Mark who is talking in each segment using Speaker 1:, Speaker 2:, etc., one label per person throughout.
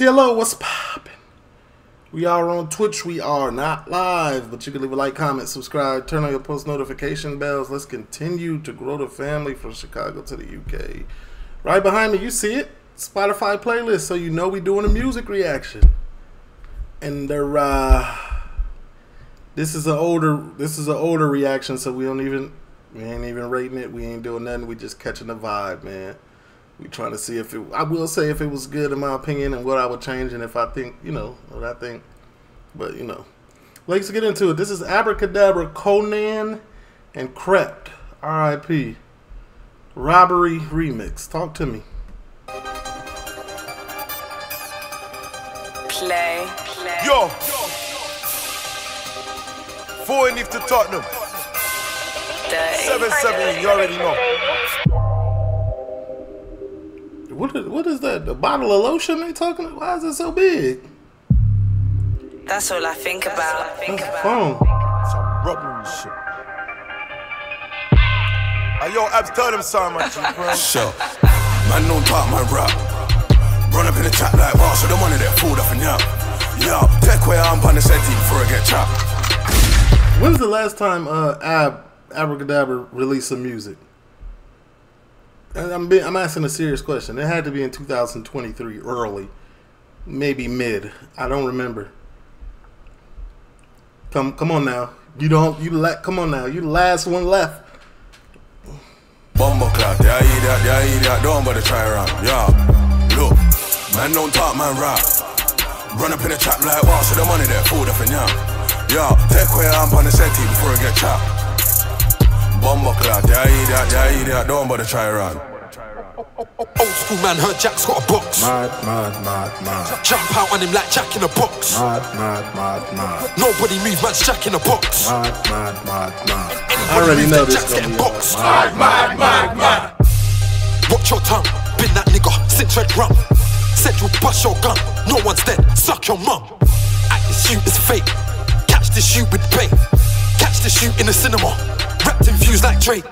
Speaker 1: TLO, what's poppin'? We are on Twitch. We are not live, but you can leave a like, comment, subscribe, turn on your post notification bells. Let's continue to grow the family from Chicago to the UK. Right behind me, you see it. Spotify playlist, so you know we're doing a music reaction. And they're uh this is an older this is an older reaction, so we don't even we ain't even rating it. We ain't doing nothing. We just catching the vibe, man. We trying to see if it. I will say if it was good in my opinion and what I would change and if I think you know what I think. But you know, let's get into it. This is Abracadabra, Konan, and Krept. R.I.P. Robbery remix. Talk to me.
Speaker 2: Play. Play.
Speaker 3: Yo. Four in to Tottenham. Seven seven. You already know.
Speaker 1: What is, what is that? The bottle of lotion they talking? About? Why is it so big?
Speaker 2: That's all I think about. I think
Speaker 1: That's
Speaker 2: about.
Speaker 1: phone.
Speaker 3: Some robbery shit. Hey, yo, Abs, tell them something, man. bro.
Speaker 4: Sure. Man don't talk my rap. Run up in the chat like wow, so the money that food up and yap. Yo, take where I'm on the setting before I get chopped.
Speaker 1: When's the last time uh Ab Abra Cadabra released some music? I'm being, I'm asking a serious question. It had to be in 2023, early, maybe mid. I don't remember. Come come on now. You don't you la- come on now. You the last one left.
Speaker 4: Bumbo clock, yeah, eat that, yeah, eat that. Don't bother try around, yeah. Look, man don't talk my rap. Run up in the trap like wow, so the money that food up and yap. Yo, take where I'm on the setting before I get chopped. Bumbo clock, yeah, eat that, yeah, eat that. Don't bother try around.
Speaker 5: Old school man, heard Jack's got a box.
Speaker 6: Mad, mad, mad, mad.
Speaker 5: Jump out on him like Jack in a box.
Speaker 6: Mad, mad, mad, mad.
Speaker 5: Nobody move, man's Jack in a box.
Speaker 6: Mad, mad, mad, mad.
Speaker 5: Anybody
Speaker 1: I already know this
Speaker 5: Jack's
Speaker 1: gonna
Speaker 5: getting
Speaker 1: be
Speaker 5: boxed.
Speaker 4: Mad, mad, mad, mad.
Speaker 5: Watch your tongue, been that nigga since red rum. Said you bust your gun, no one's dead, suck your mum. Act this shoot is fake, catch this shoot with bait. Catch this shoot in the cinema, wrapped in fuse like Drake.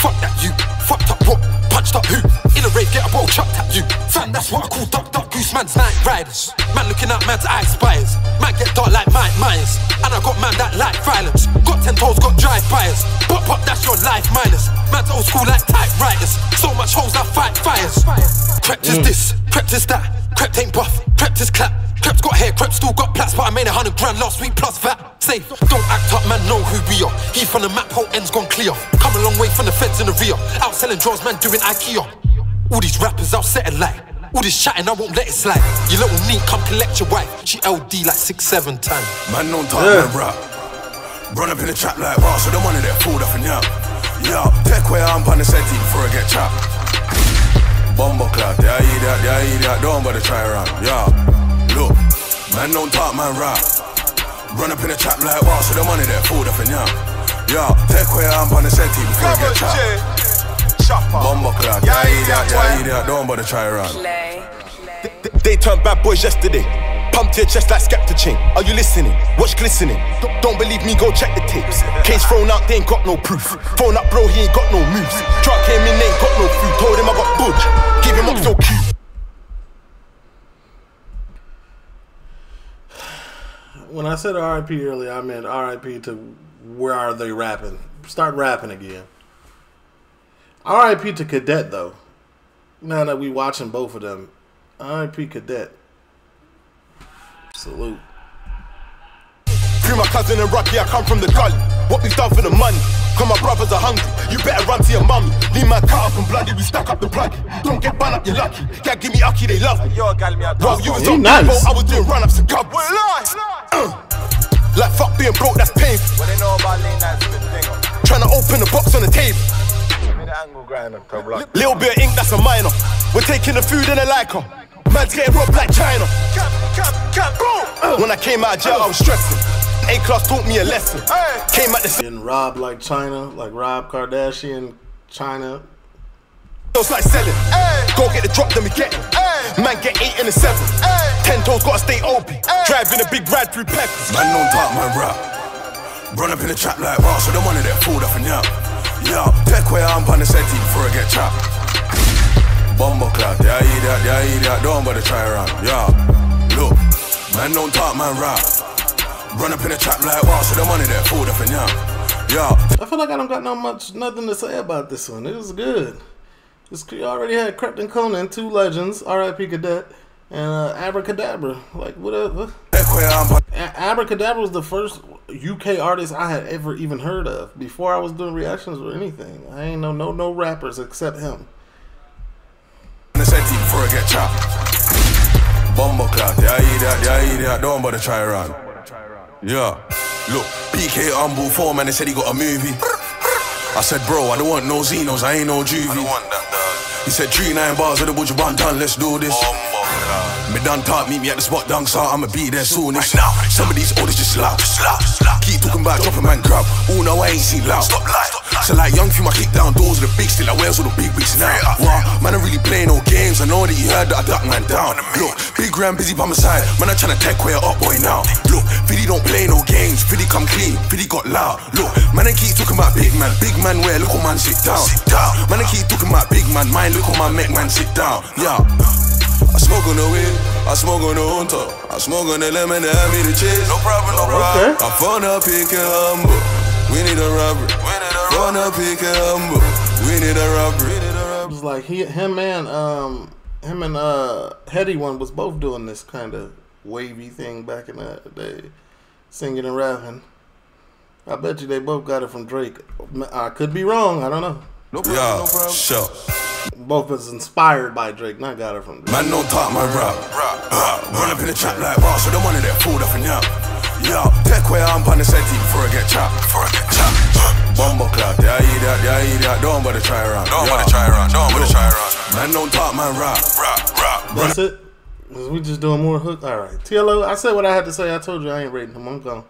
Speaker 5: Fuck that you, fucked up what, punched up who? In a rave, get a ball chucked at you. Fam, that's what I call duck duck goose man's night riders. Man looking out man's eye spires. Man get dark like Mike Myers. And I got man that like violence. Got ten toes, got drive buyers. Pop pop, that's your life minus. Man's old school like typewriters. So much hoes I fight fires. Krept is mm. this, Krept is that. Krept ain't buff, Krept is clap. Krept's got hair, Crep still got plats, but I made a hundred grand last week plus that. Safe, don't act up, man, know who we are. He from the map, whole end's gone clear. Come a long way from the feds in the rear. Out selling drugs, man, doing IKEA. All these rappers out set a light. All this chatting, I won't let it slide. You little neat, come collect your wife. She LD like six, seven times.
Speaker 4: Man don't talk
Speaker 1: Yeah.
Speaker 4: my rap. Run up in the trap like wow, so the money that food up and yap. Yeah, take where I'm on the setting before I get chopped. Bumbo clock, yeah, eat that, yeah, eat that. Don't bother try around, yeah. Look, man don't talk my rap. Run up in the trap like wow, so the money that food up and yap. Yo, take where I'm on the setting before I get.
Speaker 3: Chopper.
Speaker 4: Bumbo clock,
Speaker 3: Yeah,
Speaker 4: yeah,
Speaker 3: boy.
Speaker 4: yeah, that. Don't bother try around.
Speaker 3: They- They turned bad boys yesterday. Pumped your chest like Skepta chain. Are you listening? Watch glistening. Don't- believe me, go check the tapes. Case thrown out, they ain't got no proof. Phone up, bro, he ain't got no moves. Truck came in, ain't got no food. Told him I got budge. Give him up so cute.
Speaker 1: When I said RIP earlier, I meant RIP to where are they rapping? Start rapping again. RIP to Cadet though. Now that we watching both of them, RIP Cadet. Salute.
Speaker 3: Free my cousin and Rocky, I come from the gully. What we've done for the money. Cause my brothers are hungry. You better run to your mummy. Leave my car up and bloody, we stuck up the plug. Don't get bun up, you're lucky. Can't give me ucky, they love me. Bro, you was
Speaker 1: He
Speaker 3: on
Speaker 1: nice.
Speaker 3: nice. I was doing run ups and cub. Uh. Like fuck being broke, that's painful.
Speaker 7: What they know about late nights with the thing?
Speaker 3: Trying to open the box on the table.
Speaker 7: Give me the angle grinder, come.
Speaker 3: Little bit of ink, that's a minor. We're taking the food and the like her. Man's getting robbed like China.
Speaker 7: Cap, cap, cap, boom!
Speaker 3: When I came out of jail, I was stressing. A class taught me a lesson.
Speaker 7: Hey.
Speaker 3: Came out the
Speaker 1: Getting robbed like China, like Rob Kardashian, China.
Speaker 3: Sales like selling.
Speaker 7: Hey.
Speaker 3: Go get the drop, then we get it.
Speaker 7: Hey.
Speaker 3: Man get eight and a seven.
Speaker 7: Hey.
Speaker 3: Ten toes gotta stay open. Driving a big ride through peppers.
Speaker 4: Man don't talk my rap. Run up in the trap like wow, so the money that food up and yap. Yo, take where I'm on the setting before I get chopped. Bumbo clap, yeah, hear that, yeah, hear that, don't bother try run, yeah. Look, man don't talk, man rap. Run up in the trap like wow, so the money there, food up and yeah. Yeah,
Speaker 1: I feel like I don't got no much nothing to say about this one. It was good. This you already had Krypton Konan, two legends, R.I.P. Cadet, and uh, Abra Cadabra. Like whatever.
Speaker 4: Equia, I'm
Speaker 1: A- Abra Cadabra was the first UK artist I had ever even heard of before I was doing reactions or anything. I ain't know no no rappers except him.
Speaker 4: the senti before I get chopped. Bumbo clap, yeah, I hear that, yeah, I hear that, don't bother try run. Yeah, look, PK humble four man, they said he got a movie. I said, bro, I don't want no Xenos, I ain't no juvie. I don't want that, dog. He said, three nine bars of the butcher bun done, let's do this. Me done talk, meet me at the spot down, so I'ma be there soon. Right now, some of these orders just loud. Keep talking about dropping man grab. Oh no, I ain't seen loud. Stop lying. So like young few, I kick down doors with the big still. I wears all the big wigs now. Wow, man, I really playing no games. I know that you heard that I duck man down. Look, big gram busy by my side. Man, I tryna tech way up boy now. Look, Fiddy don't play no games. Fiddy come clean. Fiddy got loud. Look, man, I keep talking about big man. Big man where? Look, man, sit down. Sit down. Man, I keep talking about big man. Mine, look, on my make man sit down. Yeah. I smoke on the weed, I smoke on the hunter, I smoke on the lemon, they have me the chase. No problem, no
Speaker 1: Okay.
Speaker 4: I found a pick and humble. We need a robbery. We need a Found a pick and humble. We need a robbery. We need a
Speaker 1: It was like he, him and um, him and uh, Headie One was both doing this kind of wavy thing back in the day, singing and rapping. I bet you they both got it from Drake. I could be wrong. I don't know.
Speaker 4: No problem, yeah, no problem. Sure.
Speaker 1: Both was inspired by Drake, not got it from Drake.
Speaker 4: Man, don't talk my rap. Uh, run up in the trap like wow, so the money that food up and yeah. Yeah, take where I'm on the senti before I get chopped. Before I get chopped. Bumbo clap, yeah, I hear that, yeah, I hear that. Don't bother try run. Don't bother try run. Don't bother try run. Man, don't talk my rap. Rap, rap.
Speaker 1: That's it. 'Cause We just doing more hook. All right, TLO. I said what I had to say. I told you I ain't rating him. I'm gone.